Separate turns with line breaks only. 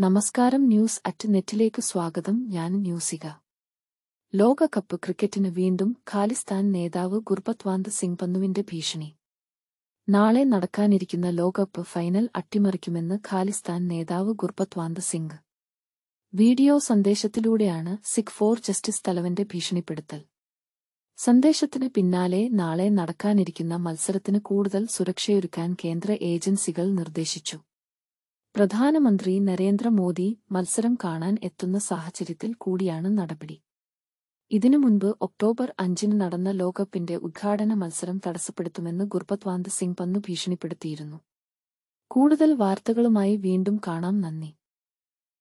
നമസ്കാരം news at നെറ്റിലേക്ക് സ്വാഗതം. ഞാൻ ന്യൂസിക. ലോകകപ്പ് ക്രിക്കറ്റിന് വീണ്ടും ഖാലിസ്ഥാൻ നേതാവ് ഗുർബത്വാന്ത് സിംഗ് പന്നുവിന്റെ ഭീഷണി. നാളെ നടക്കാനിരിക്കുന്ന ലോകകപ്പ് ഫൈനൽ അട്ടിമറിക്കുമെന്ന് ഖാലിസ്ഥാൻ നേതാവ് ഗുർബത്വാന്ത് സിംഗ്. വീഡിയോ സന്ദേശത്തിലൂടെയാണ് സിഖ് ഫോർ ജസ്റ്റിസ് തലവന്റെ ഭീഷണിപ്പെടുത്തൽ. സന്ദേശത്തിന് പിന്നാലെ നാളെ നടക്കാനിരിക്കുന്ന മത്സരത്തിന് കൂടുതൽ സുരക്ഷയൊരുക്കാൻ കേന്ദ്ര ഏജൻസികൾ നിർദ്ദേശിച്ചു. പ്രധാനമന്ത്രി നരേന്ദ്രമോദി മത്സരം കാണാൻ എത്തുന്ന സാഹചര്യത്തിൽ കൂടിയാണ് നടപടി. ഇതിനു മുൻപ് ഒക്ടോബർ അഞ്ചിന് നടന്ന ലോകകപ്പിന്റെ ഉദ്ഘാടന മത്സരം തടസ്സപ്പെടുത്തുമെന്ന് ഗുർബത്വാന്ത് സിംഗ് പന്നു ഭീഷണിപ്പെടുത്തിയിരുന്നു. കൂടുതൽ വാർത്തകളുമായി വീണ്ടും കാണാം നന്ദി.